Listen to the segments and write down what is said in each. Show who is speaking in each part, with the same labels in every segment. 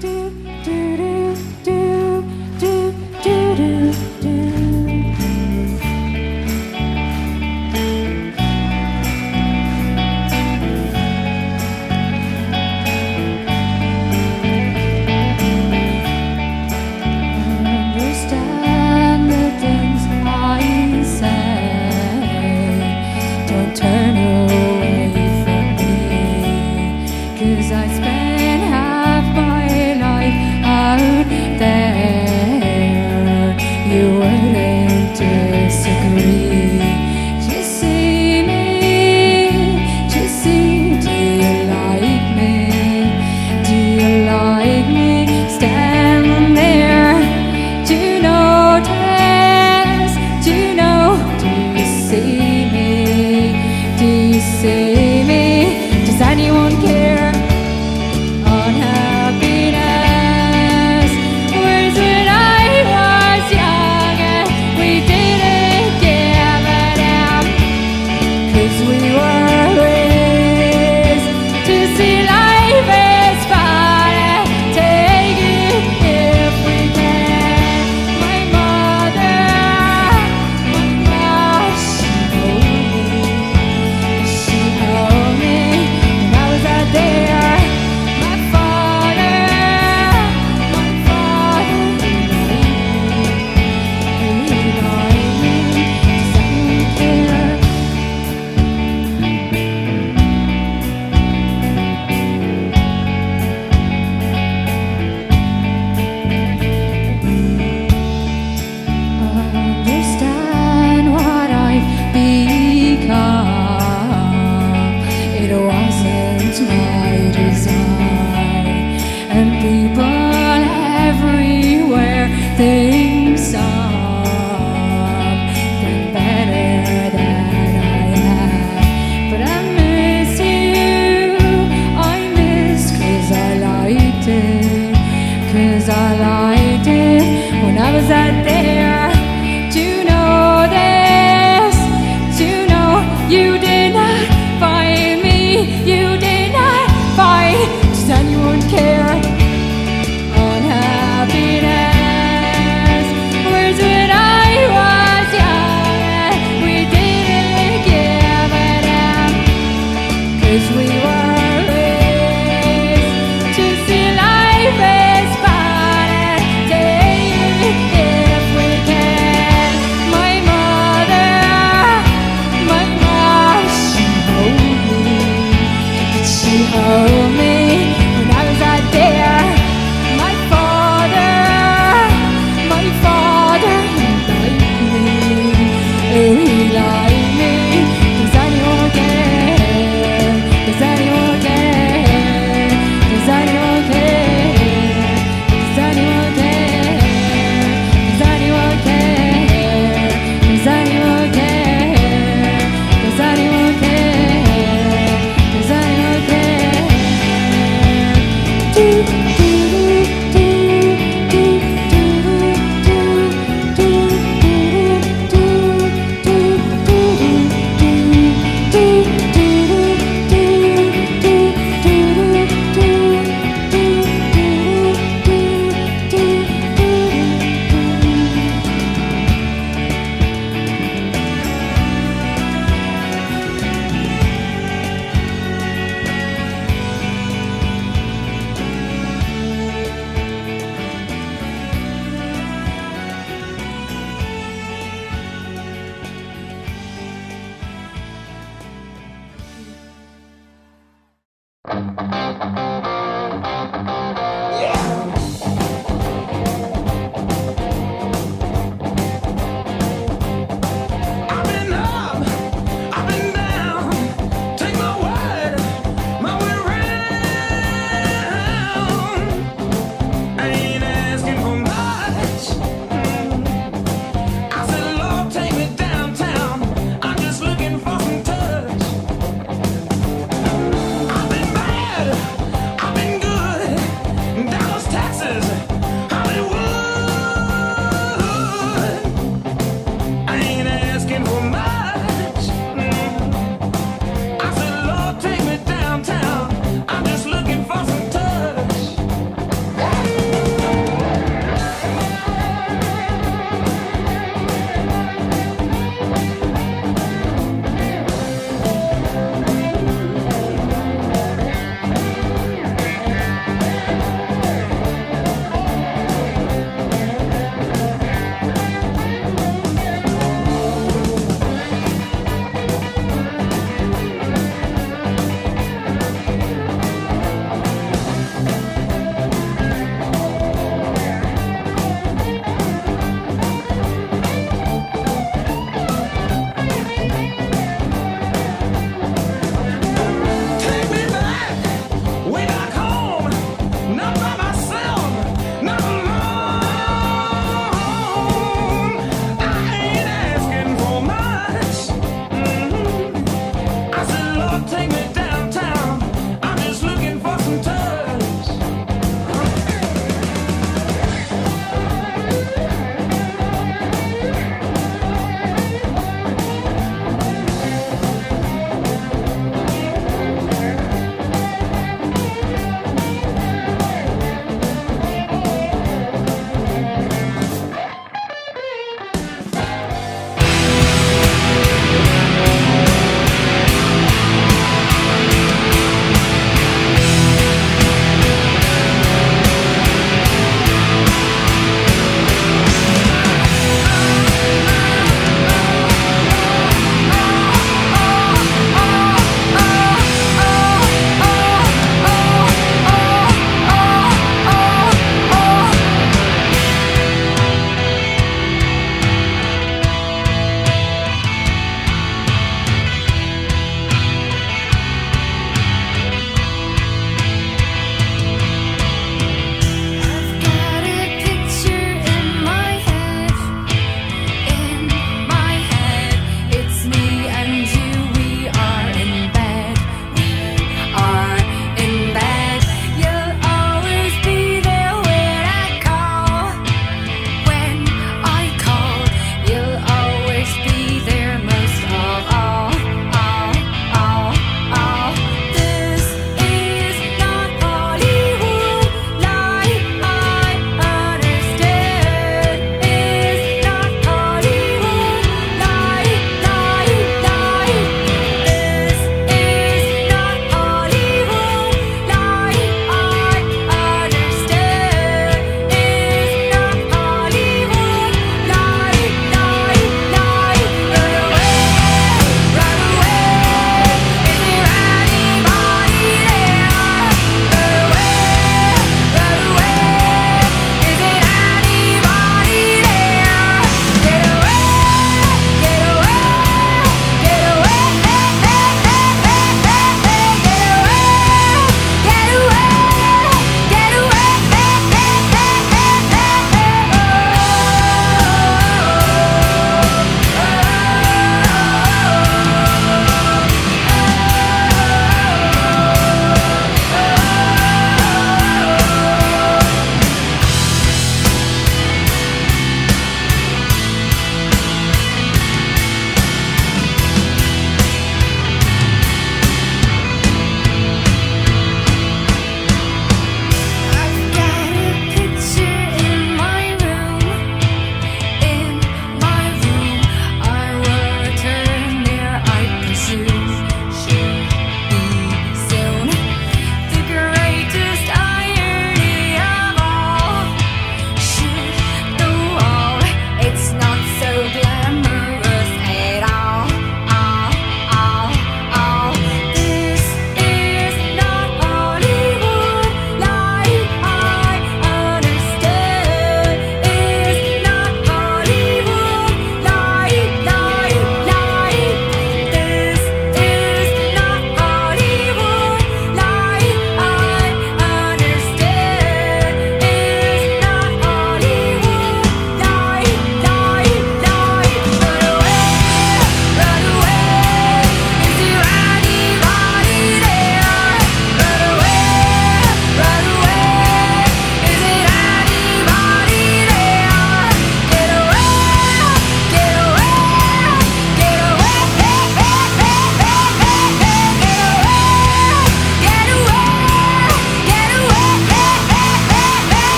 Speaker 1: do do
Speaker 2: is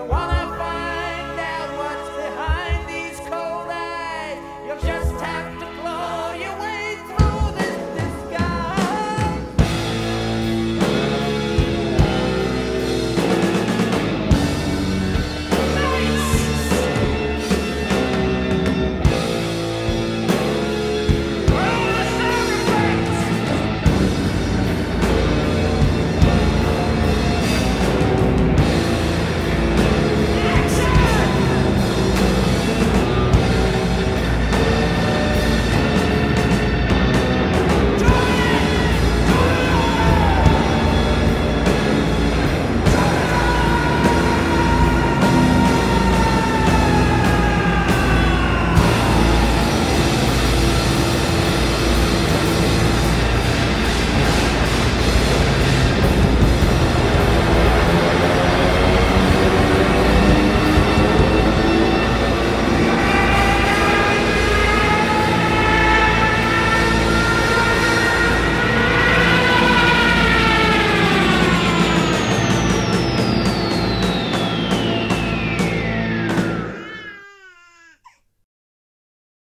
Speaker 2: marijuana.